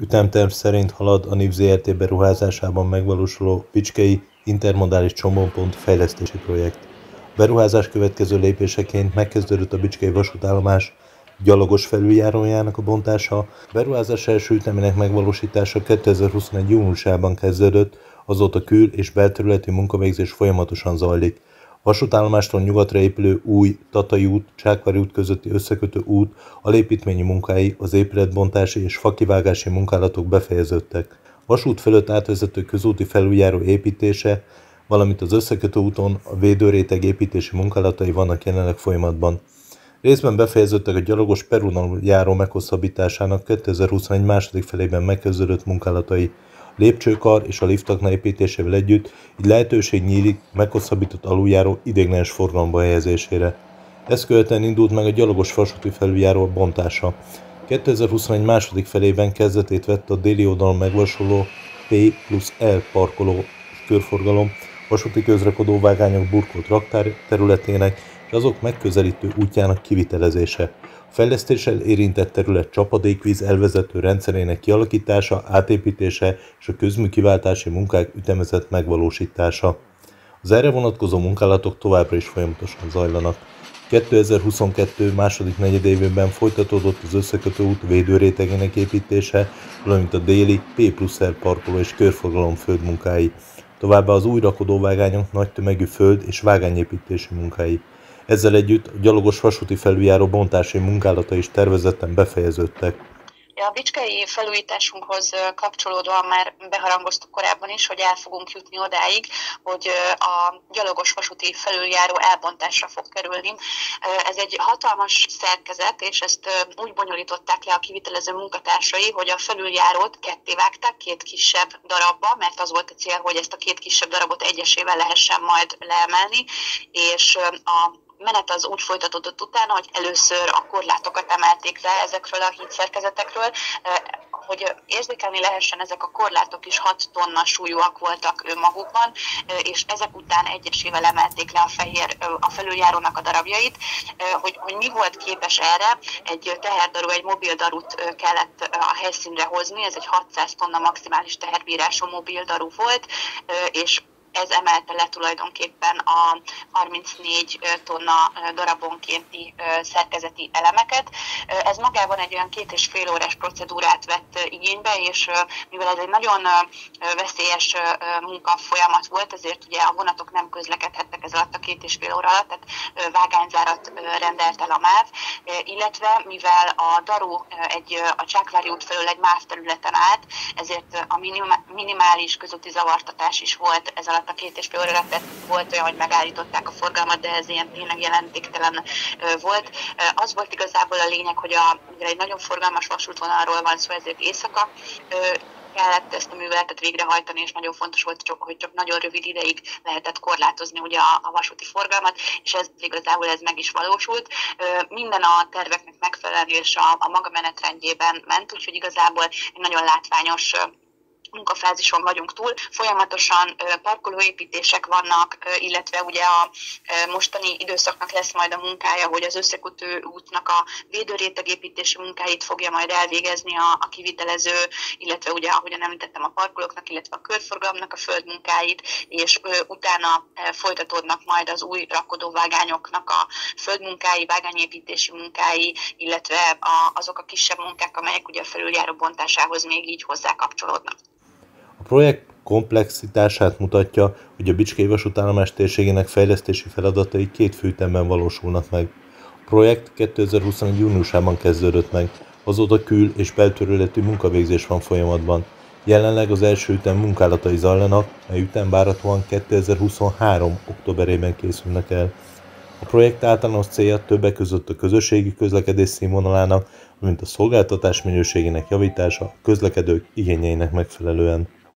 Ütemterv szerint halad a NIV ZRT beruházásában megvalósuló Bicskei intermodális csomópont fejlesztési projekt. A beruházás következő lépéseként megkezdődött a Bicskei vasútállomás gyalogos felüljárójának a bontása. A beruházás első ütemének megvalósítása 2021. júniusában kezdődött, azóta kül- és belterületi munkavégzés folyamatosan zajlik. Vasútállomástól nyugatra épülő új Tatai út, Csákvári út közötti összekötő út, a lépítményi munkái, az épületbontási és fakivágási munkálatok befejeződtek. Vasút fölött átvezető közúti felüljáró építése, valamint az összekötő úton a védőréteg építési munkálatai vannak jelenleg folyamatban. Részben befejeződtek a gyalogos Perunal járó meghosszabbításának 2021 második felében megkezdődött munkálatai lépcsőkar és a liftakna építésével együtt, így lehetőség nyílik meghosszabbított aluljáró idéglenes forgalomba helyezésére. Ezt követően indult meg a gyalogos vasúti felüljáró bontása. 2021 második felében kezdetét vett a déli oldalon megvalósuló P plusz L parkoló körforgalom, vasúti közrakodóvágányok burkolt raktár területének és azok megközelítő útjának kivitelezése. A fejlesztéssel érintett terület csapadékvíz elvezető rendszerének kialakítása, átépítése és a közműkiváltási munkák ütemezett megvalósítása. Az erre vonatkozó munkálatok továbbra is folyamatosan zajlanak. 2022 második negyedévében folytatódott az összekötő út védőrétegének építése, valamint a déli P plusz R parkoló és körforgalom földmunkái, továbbá az új rakodóvágányok nagy tömegű föld és vágányépítési munkái. Ezzel együtt a gyalogos vasúti felüljáró bontási munkálata is tervezetten befejeződtek. A bicskei felújításunkhoz kapcsolódóan már beharangoztuk korábban is, hogy el fogunk jutni odáig, hogy a gyalogos vasúti felüljáró elbontásra fog kerülni. Ez egy hatalmas szerkezet, és ezt úgy bonyolították le a kivitelező munkatársai, hogy a felüljárót ketté vágták két kisebb darabba, mert az volt a cél, hogy ezt a két kisebb darabot egyesével lehessen majd leemelni, és a menet az úgy folytatódott utána, hogy először a korlátokat emelték le ezekről a hídszerkezetekről, hogy érzékelni lehessen, ezek a korlátok is 6 tonna súlyúak voltak magukban, és ezek után egyesével emelték le a fehér, a felüljárónak a darabjait, hogy, hogy mi volt képes erre, egy teherdarú, egy mobildarut kellett a helyszínre hozni, ez egy 600 tonna maximális teherbírású mobildarú volt, és ez emelte le tulajdonképpen a 34 tonna darabonkénti szerkezeti elemeket. Ez magában egy olyan két és fél órás procedúrát vett igénybe, és mivel ez egy nagyon veszélyes munkafolyamat volt, ezért ugye a vonatok nem közlekedhettek ez alatt a két és fél óra alatt, tehát vágányzárat rendelt el a MÁV, illetve mivel a Daru egy, a Csákvári út felől egy MÁV területen állt, ezért a minimális közúti zavartatás is volt ez alatt a két és fél óra volt olyan, hogy megállították a forgalmat, de ez ilyen tényleg jelentéktelen volt. Az volt igazából a lényeg, hogy a, egy nagyon forgalmas vasútvonalról van szó, ezért éjszaka kellett ezt a műveletet végrehajtani, és nagyon fontos volt, hogy csak nagyon rövid ideig lehetett korlátozni ugye a, a vasúti forgalmat, és ez igazából ez meg is valósult. Minden a terveknek megfelelő, és a, a maga menetrendjében ment, úgyhogy igazából egy nagyon látványos munkafázison vagyunk túl. Folyamatosan parkolóépítések vannak, illetve ugye a mostani időszaknak lesz majd a munkája, hogy az összekötő útnak a védőrétegépítési munkáit fogja majd elvégezni a, a kivitelező, illetve ugye, ahogyan említettem, a parkolóknak, illetve a körforgalomnak a földmunkáit, és utána folytatódnak majd az új rakodóvágányoknak a földmunkái, vágányépítési munkái, illetve a, azok a kisebb munkák, amelyek ugye a felüljáró bontásához még így hozzá kapcsolódnak projekt komplexitását mutatja, hogy a Bicskei vasútállomás térségének fejlesztési feladatai két főtemben valósulnak meg. A projekt 2021. júniusában kezdődött meg, azóta kül- és belterületi munkavégzés van folyamatban. Jelenleg az első ütem munkálatai zajlanak, mely ütem várhatóan 2023. októberében készülnek el. A projekt általános célja többek között a közösségi közlekedés színvonalának, mint a szolgáltatás minőségének javítása a közlekedők igényeinek megfelelően.